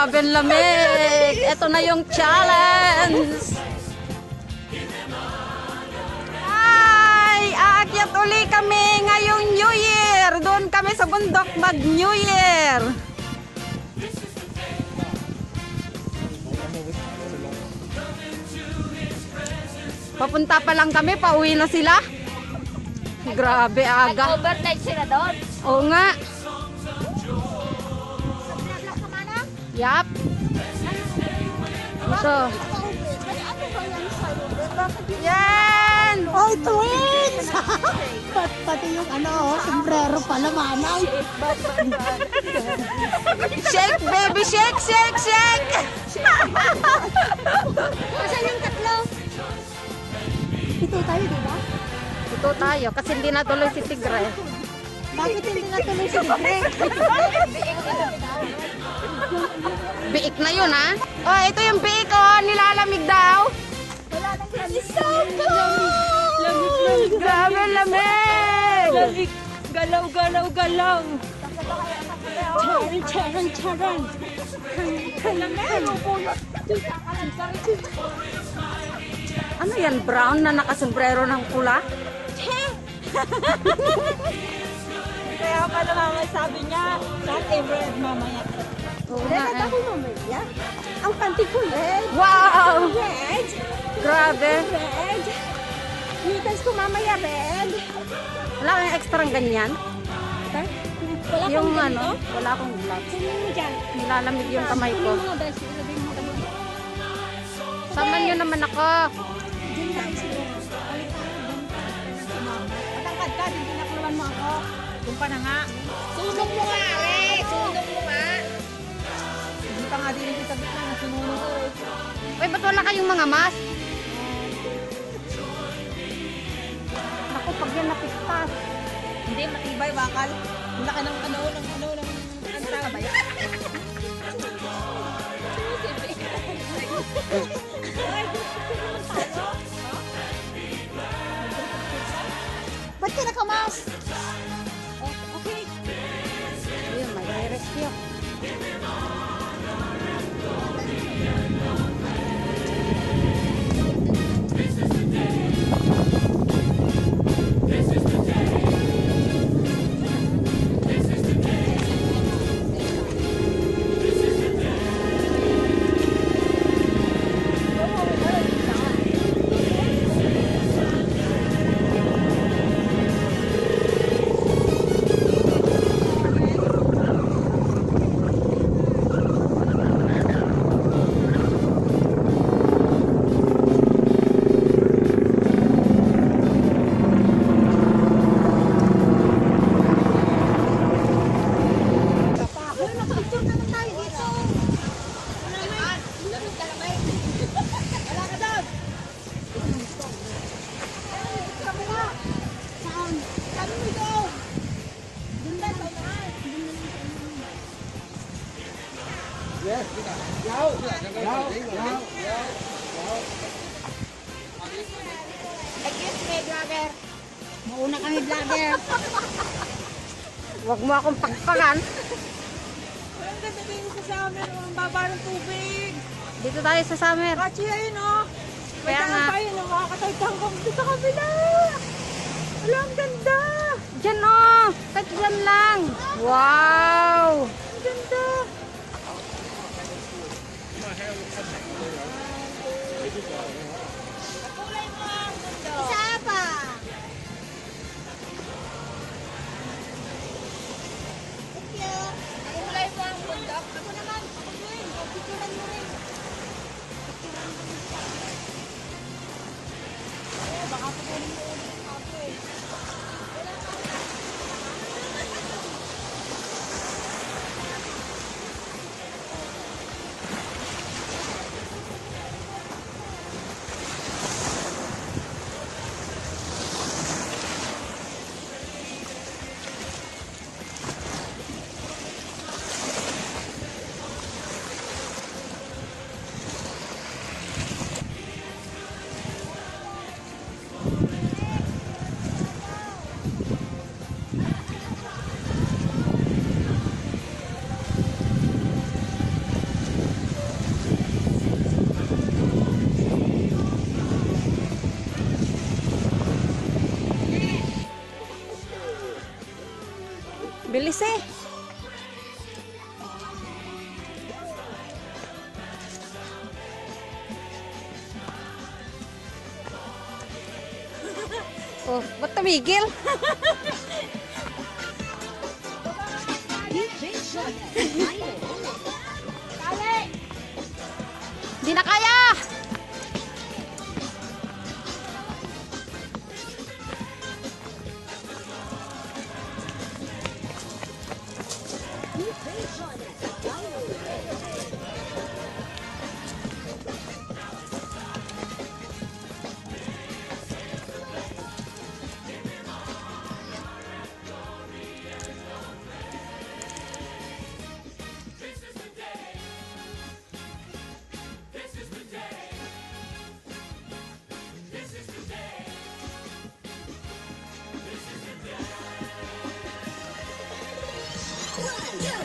Grabe lamig. Ito na yung challenge. Ay, aakyat uli kami ngayong New Year. Doon kami sa bundok mag New Year. Papunta pa lang kami, pauwi na sila. Grabe aga. Overnight sila doon. Oo nga. Yap. Ito. Yan! Oh, twins! Pat, pati yung ano, oh, sombrero pala, manay. Shake, baby, shake, shake, shake! Asan yung tatlo? Ito tayo, di ba? Ito tayo, kasi hindi natuloy si Tigre. Bakit hindi natuloy si Libre? na yun, ha? Oh, ito yung biik, oh. Nilalamig daw. Nang kalis. So cold! Grabe, lamig! Galaw, galaw, galaw. Charan, charan, charan. Ano yan, brown na nakasombrero ng pula? Kaya pala mama sabi niya, not ever mamaya. Oo nga, Red eh. ako mamaya. Ang panty ko red. Wow! Red. Grabe. Red. Mitas ko mamaya red. Wala kang extra ganyan? Wala yung kang ano, wala akong gloves. Kunin mo dyan. Nilalamig yung kamay ko. Kunin mo. Sama nyo naman ako. Diyan tayo siguro. Balik tayo dun. Matangkad ka, hindi nakuluan mo ako. Doon pa na nga. Sunog mo nga, re! Sunog pa nga din sa gitna na sinunog ko. Uy, ba't wala kayong mga mask? Ako, pag yan napistas. Hindi, matibay, bakal. Ang laki ng ano, ng ano, ng ano tawag ba yan? Ba't ka nakamas? Kachi, ayun oh. May Kaya nga. pa yun, oh. Makakatay dito sa kabila. Wala, ang ganda. Diyan oh! Kahit dyan lang. Wow! Baka pupunin Eh. Oh, ba't tumigil? Di na kaya!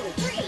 Ito,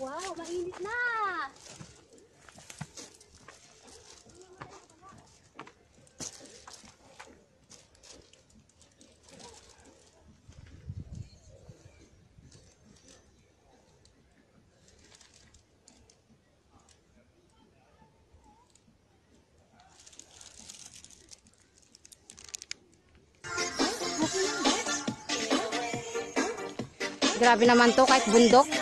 Wow, mainit na! Grabe naman to kahit bundok.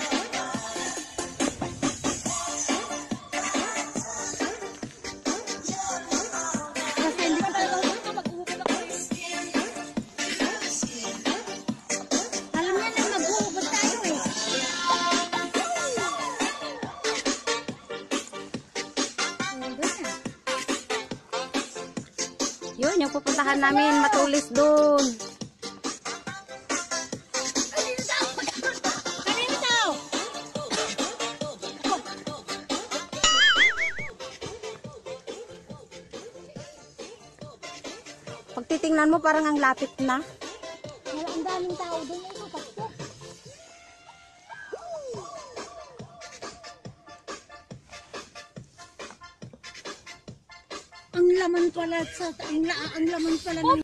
Namin, matulis doon. Kanino to? Pag titingnan mo, parang ang lapit na. Ang daming tao doon. laman pala sa ang, la, ang laman pala ng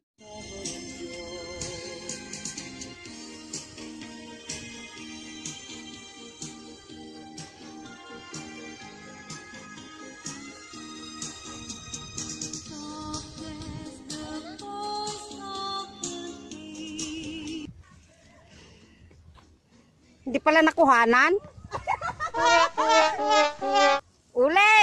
Hindi pala nakuhanan. Uli!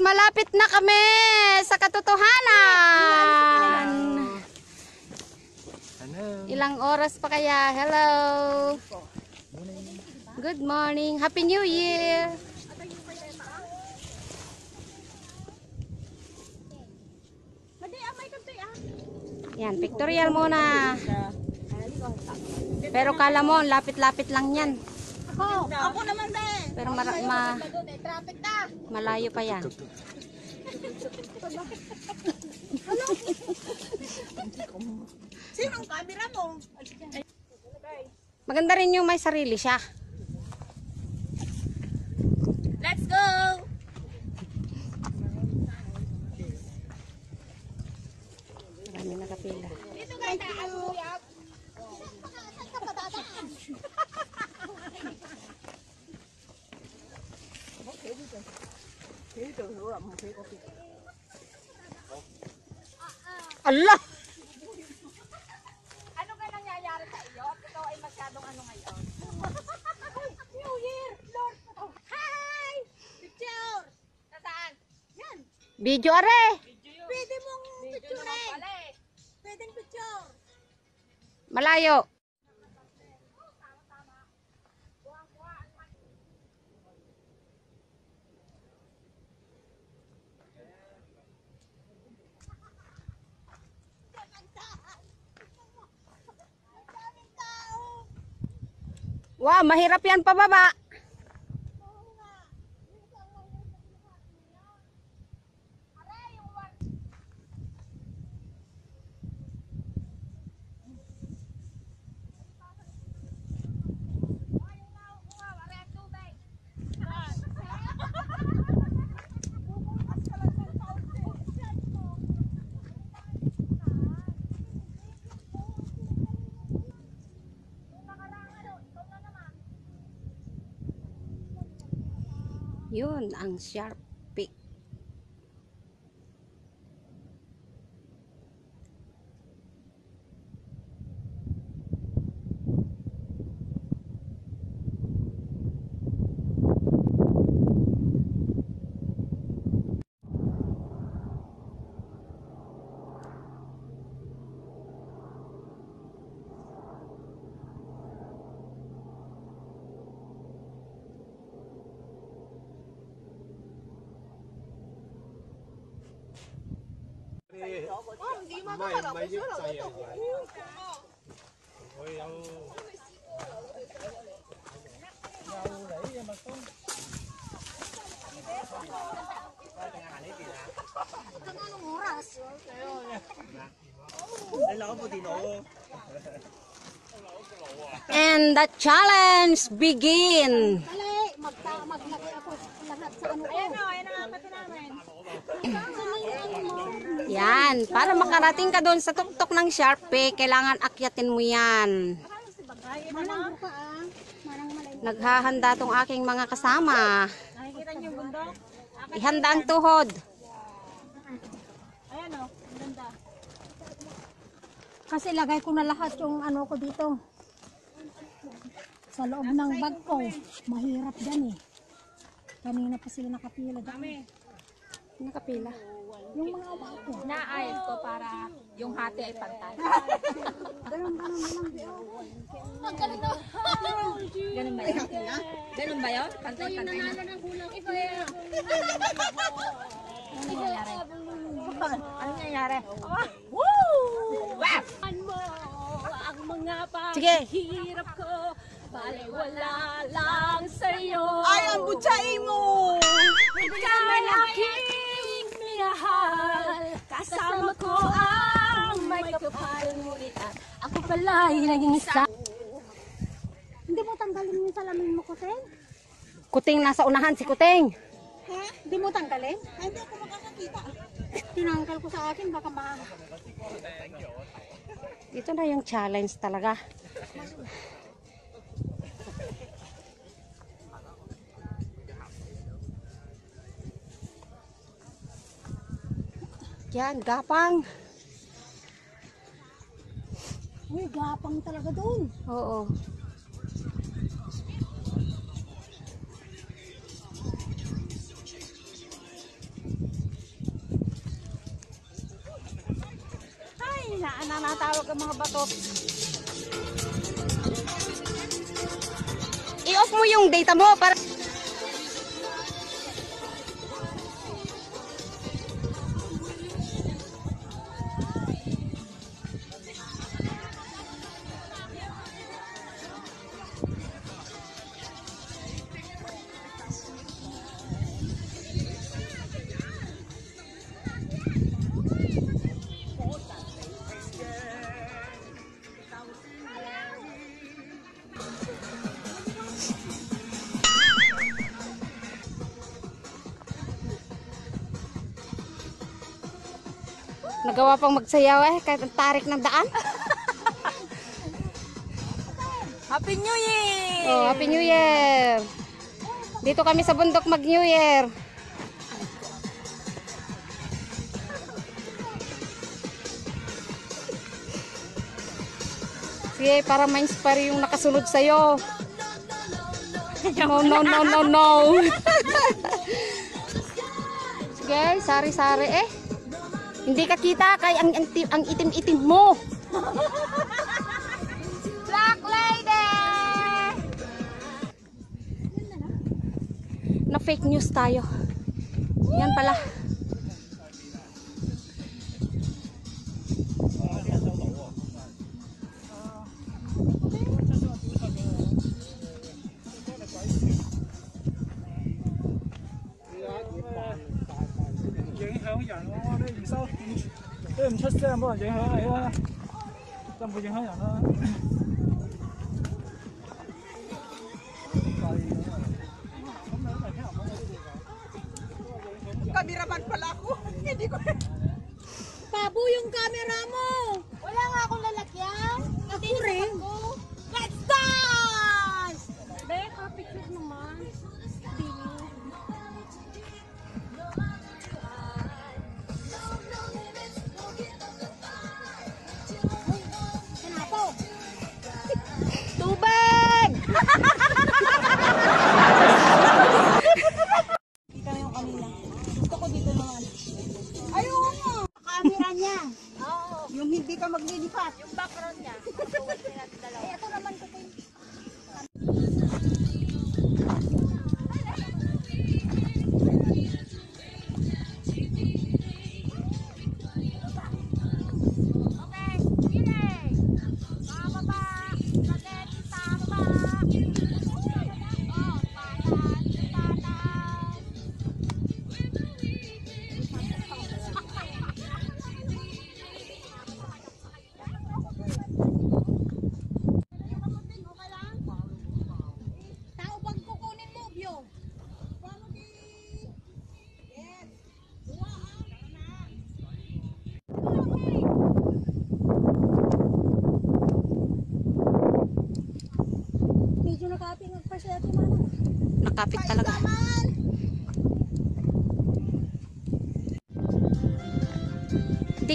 Malapit na kami sa katotohanan. Ilang oras pa kaya? Hello. Good morning. Happy New Year. Yan, pictorial muna. Pero kala mo, lapit-lapit lang yan. Ako, ako naman din. Pero mara- ma- eh, malayo pa yan. Sinong camera mo? Maganda rin yung may sarili siya. Let's go! Marami nakapila. Dito guys, nakasuya. Allah! Ano ka nangyayari sa iyo? Ikaw ay masyadong ano ngayon? New Year! Lord! Hi! Picture! Nasaan? Yan! Video are! Pwede mong picturein! Pwedeng picture! Malayo. Wow, mahirap yan pababa. Yun ang sharp And the challenge begin. Dali! Maglagay ako lahat sa ano. Ayan o, ayan ang namin. Yan, para makarating ka doon sa tuktok ng sharp peak, kailangan akyatin mo yan. Ah. Naghahanda tong aking mga kasama. Ihanda ang tuhod. Ayan o, ang ganda. Kasi lagay ko na lahat yung ano ko dito. Sa loob ng bag ko. Mahirap dyan eh. Kanina pa sila nakapila dyan. Nakapila. Yung mga awa ko. Naayos ko para yung hati ay pantay. Ganun, ganun, ganun. Ganun ba yun? Ganun ba yun? Pantay-pantay na. Ano nangyayari? Woo! Wow! mo ang mga paghihirap ko Bale wala lang sa'yo Ay, ang butsain mo! Ikaw ay aking minahal Kasama ko ang may kapal Ngunit at ako pala'y naging isa Hindi mo tanggalin yung salamin mo ko, Teng? Kuting nasa unahan si Kuting. Ha? Hindi mo tanggalin? Hindi ako makakakita. tinangkal ko sa akin, baka ma... Ito na yung challenge talaga. Yan, gapang. Uy, gapang talaga doon. Oo. Ay, na nanatawag ang mga bato. I-off mo yung data mo para nagawa pang magsayaw eh kahit ang tarik ng daan. Happy New Year! Oh, Happy New Year! Dito kami sa bundok mag New Year. Sige, para ma-inspire yung nakasunod sa'yo. No, no, no, no, no. Sige, sari-sari eh. Hindi ka kita kay ang, ang, ang itim-itim mo. Black lady! Na fake news tayo. Yan pala. 这样不好结合，哎呀，这样不结合，养它。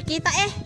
Kita eh.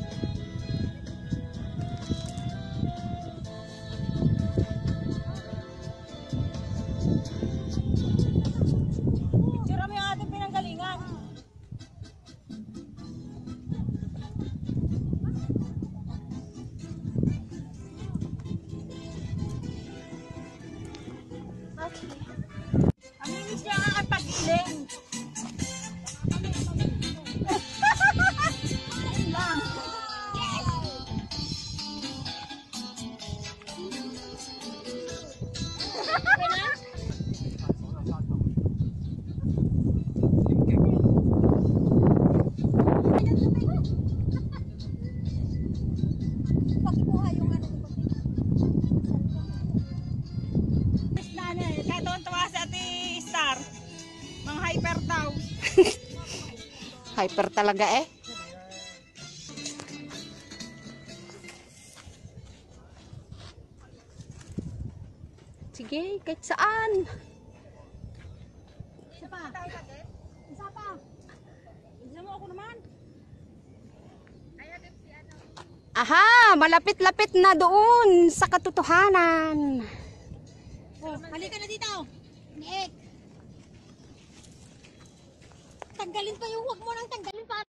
Ate Star. Mang hyper daw. hyper talaga eh. Sige, kahit saan. Isa pa. Isa pa. Isa mo ako naman. Ano? Aha, malapit-lapit na doon sa katotohanan. Oh, halika na dito. Nick. Tanggalin pa yung huwag mo nang tanggalin pa.